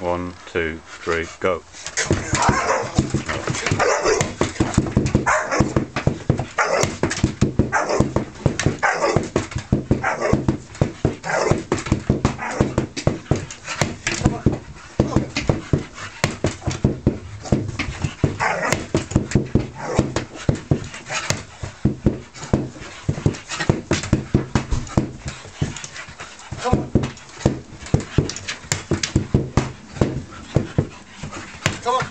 One, two, three, go. Come on. Come on.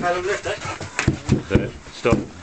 How long left, eh? It. Stop.